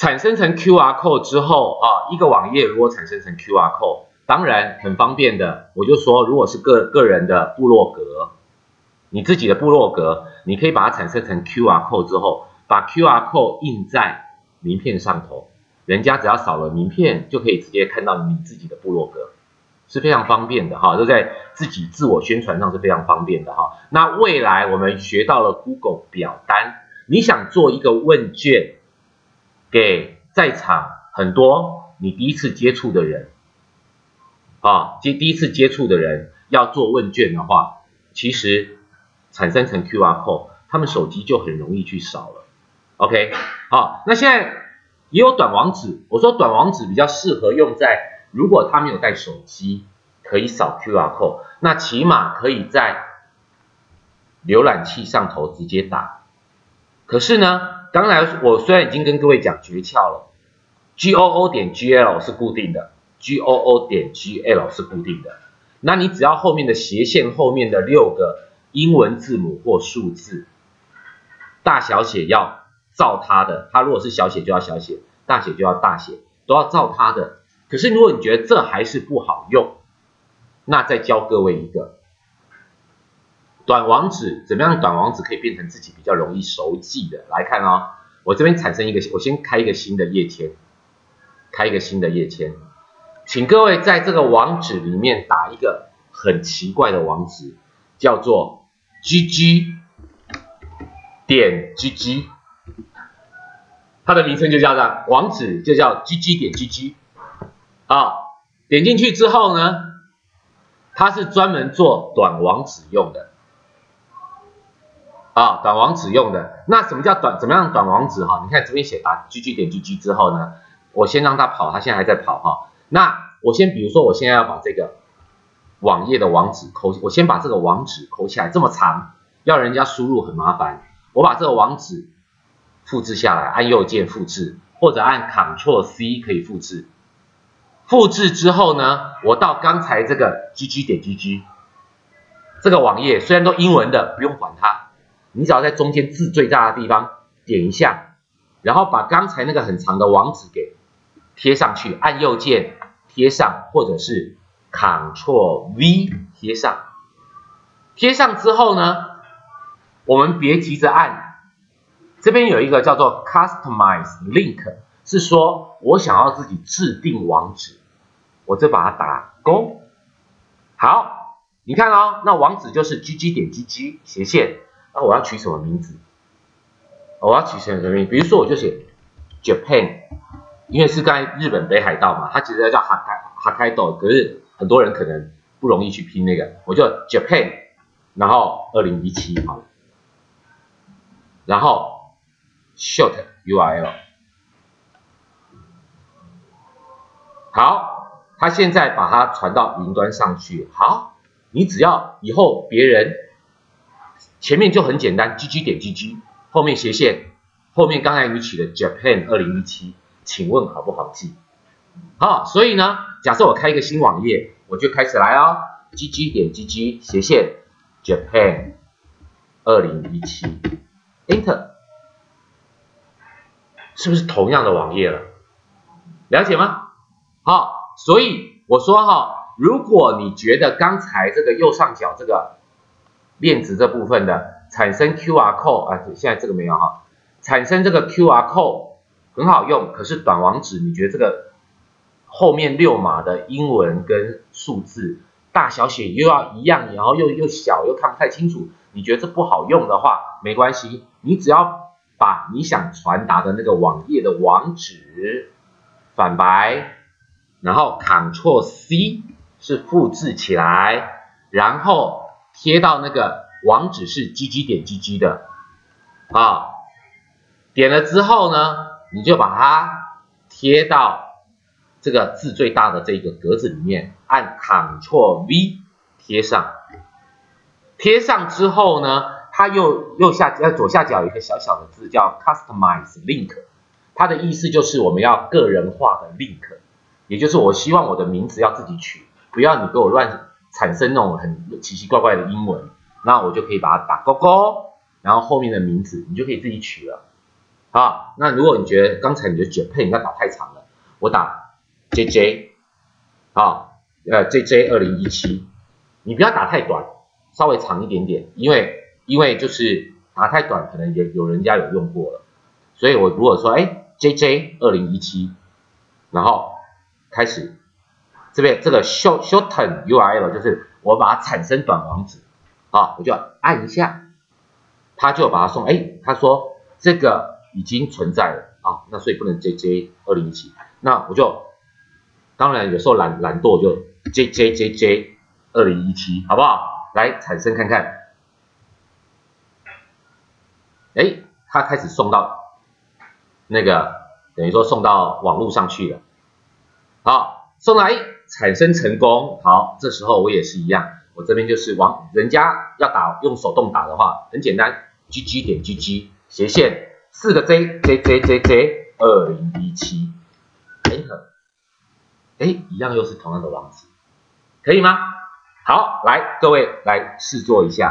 产生成 QR code 之后啊，一个网页如果产生成 QR code，当然很方便的。我就说，如果是个个人的部落格，你自己的部落格，你可以把它产生成 QR code 之后，把 QR code 印在名片上头，人家只要扫了名片，就可以直接看到你自己的部落格，是非常方便的哈。就在自己自我宣传上是非常方便的哈。那未来我们学到了 Google 表单，你想做一个问卷？给在场很多你第一次接触的人啊，接第一次接触的人要做问卷的话，其实产生成 QR code，他们手机就很容易去扫了。OK，好，那现在也有短网址，我说短网址比较适合用在如果他没有带手机可以扫 QR code，那起码可以在浏览器上头直接打。可是呢？刚才我虽然已经跟各位讲诀窍了，G O O 点 G L 是固定的，G O O 点 G L 是固定的，那你只要后面的斜线后面的六个英文字母或数字，大小写要照它的，它如果是小写就要小写，大写就要大写，都要照它的。可是如果你觉得这还是不好用，那再教各位一个。短网址怎么样？短网址可以变成自己比较容易熟记的。来看哦，我这边产生一个，我先开一个新的页签，开一个新的页签，请各位在这个网址里面打一个很奇怪的网址，叫做 gg 点 gg，它的名称就叫这样，网址就叫 gg 点 gg。啊，点进去之后呢，它是专门做短网址用的。啊，短网址用的，那什么叫短？怎么样短网址哈？你看这边写打 gg 点 gg 之后呢，我先让它跑，它现在还在跑哈。那我先比如说，我现在要把这个网页的网址抠，我先把这个网址抠起来，这么长，要人家输入很麻烦。我把这个网址复制下来，按右键复制，或者按 Ctrl C 可以复制。复制之后呢，我到刚才这个 gg 点 gg 这个网页，虽然都英文的，不用管它。你只要在中间字最大的地方点一下，然后把刚才那个很长的网址给贴上去，按右键贴上，或者是 Ctrl V 贴上。贴上之后呢，我们别急着按，这边有一个叫做 Customize Link，是说我想要自己制定网址，我就把它打勾。好，你看哦，那网址就是 gg 点 gg 斜线。那我要取什么名字？我要取什么名？比如说，我就写 Japan，因为是刚才日本北海道嘛，它其实要叫哈开哈开岛，可是很多人可能不容易去拼那个，我就 Japan，然后二零一七好了，然后 short URL，好，他现在把它传到云端上去，好，你只要以后别人。前面就很简单，gg 点 gg，后面斜线，后面刚才你取的 Japan 二零一七，请问好不好记？好，所以呢，假设我开一个新网页，我就开始来哦，gg 点 gg 斜线 Japan 二零一七，Enter，是不是同样的网页了？了解吗？好，所以我说哈，如果你觉得刚才这个右上角这个。链子这部分的产生 QR code 啊，现在这个没有哈，产生这个 QR code 很好用，可是短网址你觉得这个后面六码的英文跟数字大小写又要一样，然后又又小又看不太清楚，你觉得这不好用的话，没关系，你只要把你想传达的那个网页的网址反白，然后 Ctrl C 是复制起来，然后。贴到那个网址是 gg 点 gg 的啊，点了之后呢，你就把它贴到这个字最大的这个格子里面，按 Ctrl V 贴上。贴上之后呢，它右右下呃左下角有一个小小的字叫 Customize Link，它的意思就是我们要个人化的 link，也就是我希望我的名字要自己取，不要你给我乱。产生那种很奇奇怪怪的英文，那我就可以把它打勾勾，然后后面的名字你就可以自己取了。啊。那如果你觉得刚才你的卷配应该打太长了，我打 JJ 啊，呃 JJ 二零一七，你不要打太短，稍微长一点点，因为因为就是打太短，可能也有人家有用过了，所以我如果说哎 JJ 二零一七，然后开始这边这个 short shorten URL 就是我把它产生短网址啊，我就按一下，他就把它送，哎，他说这个已经存在了啊，那所以不能 JJ 二零一七，那我就当然有时候懒懒惰就 JJ JJ 二零一七，好不好？来产生看看。哎，它开始送到那个，等于说送到网络上去了。好，送来产生成功。好，这时候我也是一样，我这边就是往人家要打用手动打的话，很简单，GG 点 GG 斜线四个 J J J J J 二零一七哎很。哎，一样又是同样的网址，可以吗？好，来各位来试做一下。